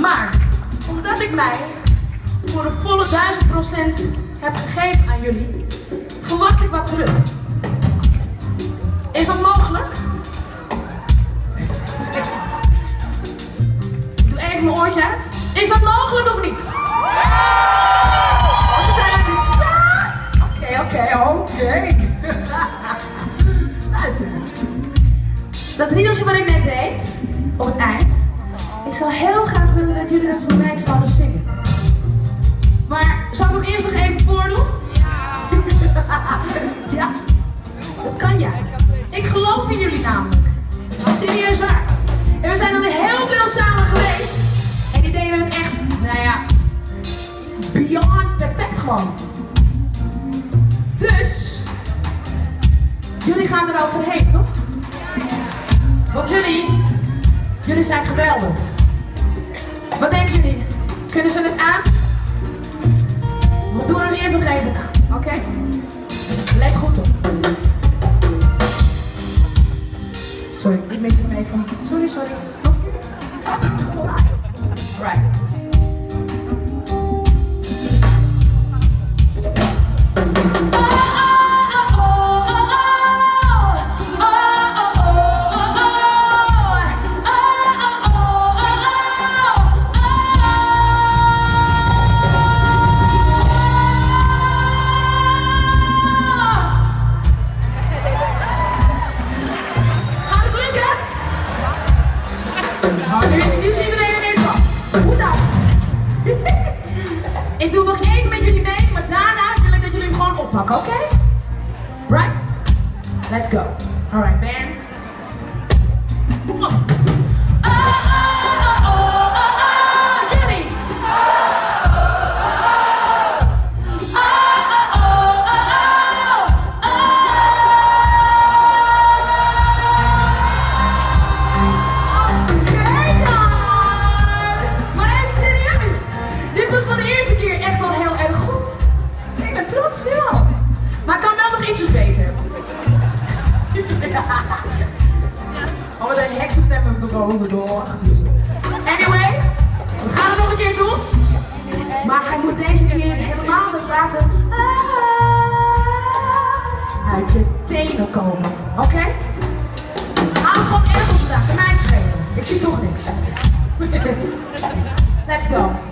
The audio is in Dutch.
Maar, omdat ik mij voor een volle 1000% heb gegeven aan jullie, verwacht ik wat terug. Is dat mogelijk? Ik doe even mijn oortje uit. Is dat mogelijk of niet? Oh, ze zijn staas. Oké, oké, oké. Luister. Dat riedeltje wat ik net deed, op het eind, ik zou heel graag dat jullie dat voor mij zouden zingen. Maar zal ik hem eerst nog even voordoen? Ja. ja, dat kan jij. Ik geloof in jullie namelijk. Serieus waar. En we zijn er heel veel samen geweest. En die deden het echt, nou ja, beyond perfect gewoon. Dus, jullie gaan er overheen, toch? Want jullie, jullie zijn geweldig. Wat denken jullie? Kunnen ze het aan? We doen hem eerst nog even aan, oké? Let goed op. Sorry, ik mis hem even. Sorry, sorry. Nog Right? Let's go. Alright, band. Kom op. Oh, oh, oh, oh, oh, oh, jullie. Oh, oh, oh, oh, oh, Oké dan! Maar even serieus. Dit was voor de eerste keer echt al heel beter. Oh, een heksenstem heb ik toch. Anyway, we gaan het nog een keer doen. Maar hij moet deze keer helemaal de plaatsen uit je tenen komen. Oké? Haal gewoon ergens vandaan, kan mij het. Ik zie toch niks. Let's go.